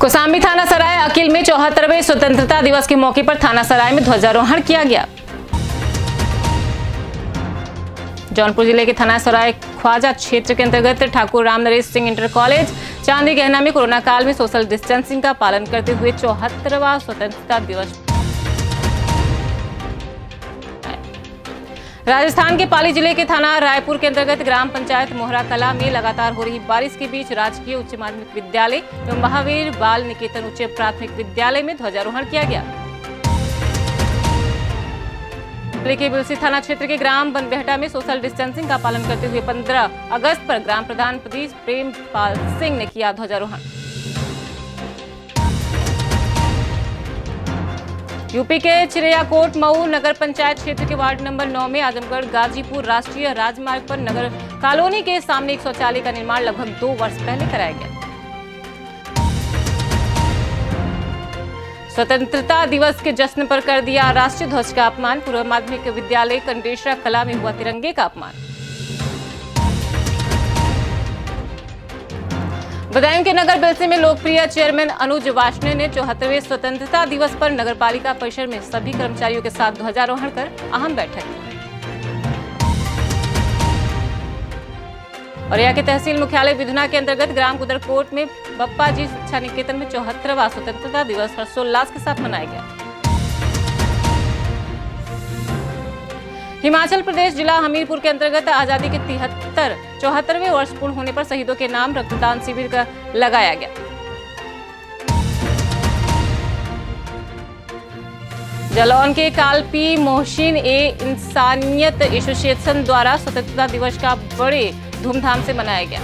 कोसाम्बी थाना सराय अकिल में चौहत्तरवें स्वतंत्रता दिवस के मौके पर थाना सराय में ध्वजारोहण किया गया। जौनपुर ज़िले के थाना सराय ख्वाजा क्षेत्र के अंतर्गत ठाकुर राम नरेश सिंह इंटर कॉलेज, चांदी गहना में कोरोना काल में सोशल डिस्टेंसिंग का पालन करते हुए चौहत्तरवा स्वतंत्रता दिवस राजस्थान के पाली ज़िले के थाना रायपुर के अंतर्गत ग्राम पंचायत मोहरा कला में लगातार हो रही बारिश के बीच राजकीय उच्च माध्यमिक विद्यालय एवं तो महावीर बाल निकेतन उच्च प्राथमिक विद्यालय में ध्वजारोहण किया गया। ज़िले के बिलसी थाना क्षेत्र के ग्राम बनबेहटा में सोशल डिस्टेंसिंग का पालन करते हुए 15 अगस्त पर ग्राम प्रधान प्रदीप प्रेम पाल सिंह ने किया ध्वजारोहण। यूपी के चिड़ियाकोट मऊ नगर पंचायत क्षेत्र के वार्ड नंबर 9 में आजमगढ़ गाजीपुर राष्ट्रीय राजमार्ग पर नगर कॉलोनी के सामने एक शौचालय का निर्माण लगभग दो वर्ष पहले कराया गया। स्वतंत्रता दिवस के जश्न पर कर दिया राष्ट्रीय ध्वज का अपमान। पूर्व माध्यमिक विद्यालय कंडेशरा कला में हुआ तिरंगे का अपमान। बदायूं के नगर बेलसे में लोकप्रिय चेयरमैन अनुज वाष्णे ने चौहत्तरवें स्वतंत्रता दिवस पर नगर पालिका परिसर में सभी कर्मचारियों के साथ ध्वजारोहण कर अहम बैठक की। और यहाँ के तहसील मुख्यालय विधुना के अंतर्गत ग्राम कुदरकोट में बप्पा जी शिक्षा निकेतन में चौहत्तरवा स्वतंत्रता दिवस हर्षोल्लास के साथ मनाया गया। हिमाचल प्रदेश जिला हमीरपुर के अंतर्गत आज़ादी के तिहत्तर, चौहत्तरवें वर्ष पूर्ण होने पर शहीदों के नाम रक्तदान शिविर का लगाया गया। जलौन के कालपी मोहसिन ए इंसानियत एसोसिएशन द्वारा स्वतंत्रता दिवस का बड़े धूमधाम से मनाया गया।